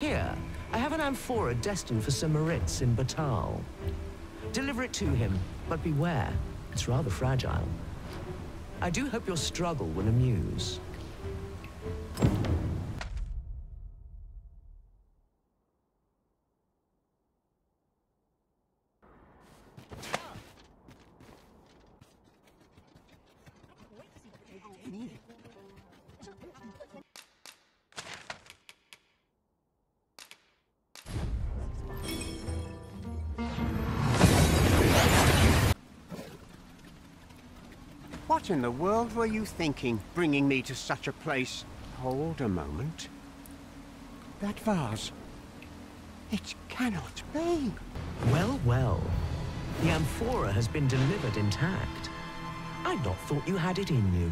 Here, I have an amphora destined for Ser Maurits in Bakbattahl. Deliver it to him, but beware, it's rather fragile. I do hope your struggle will amuse. What in the world were you thinking, bringing me to such a place? Hold a moment. That vase. It cannot be. Well, well. The amphora has been delivered intact. I'd not thought you had it in you.